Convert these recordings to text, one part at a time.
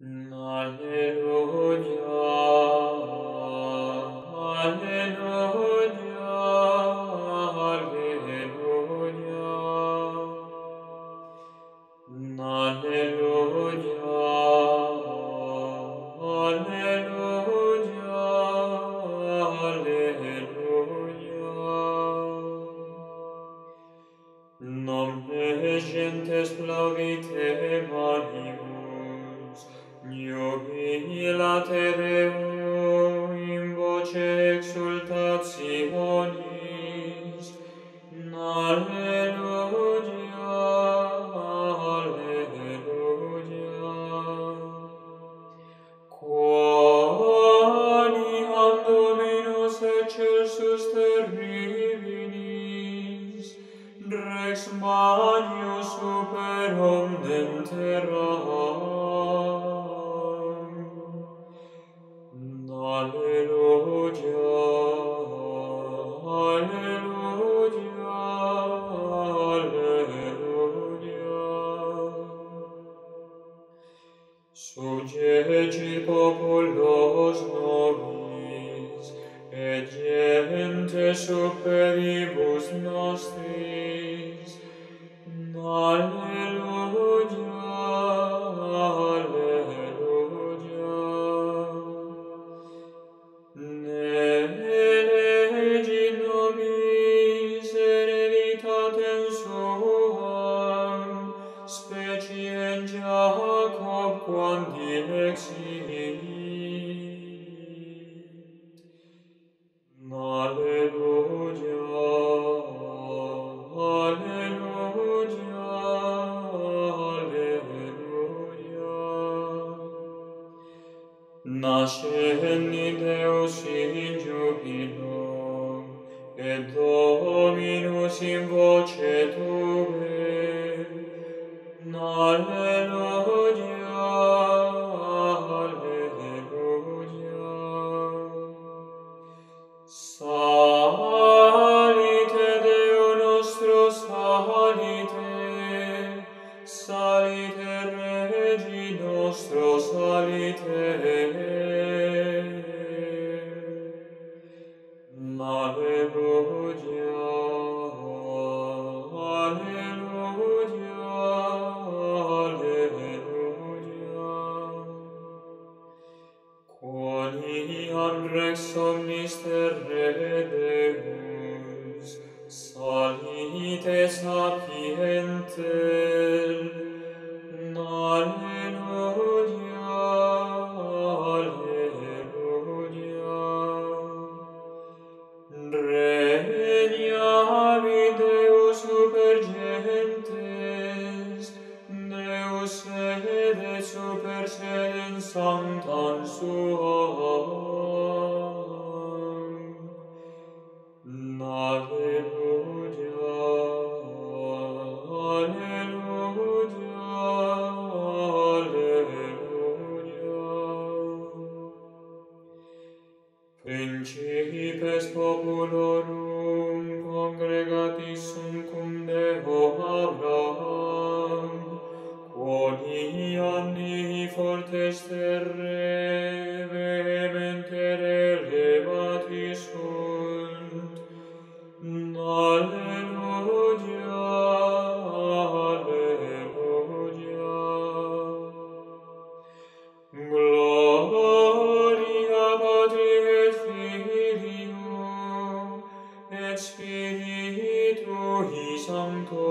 Alleluia, Alleluia, Alleluia, Alleluia, Alleluia, Alleluia. Nomne gentes plaudite manimus, Iovini latereo in voce exultationis, Alleluia, Alleluia. Quali ad Dominus excelsus terribilis, Rex magnus super omnem terrae, Sugeci populos nobis, et gente superibus nostris, Alleluia. quam in exilii. Alleluia, Alleluia, Alleluia. Nasceni Deus in jubilo, et Dominus in voce tube. Alleluia. rex omnis terre Deus, salite sapienter, alleluia, alleluia. Regnavi Deus super gentes, Deus sede super sedem sanctam suam, Principes populorum congregatis sunt cum Deo Abraham, quod iam fortes terre vehementer elevati sunt, Alleluia. Spiritui Sancto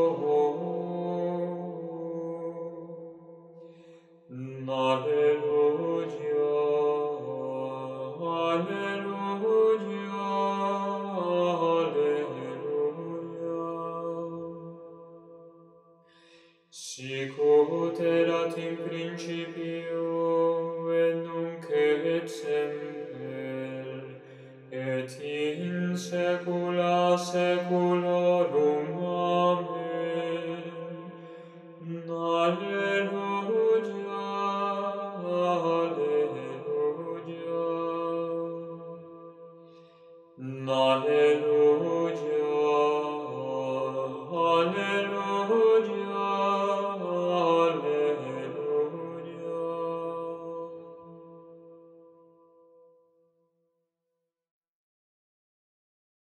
Alleluia Alleluia Alleluia. Sic ut erat in principio et nunc et semper et in saecula saeculorum. Alleluia.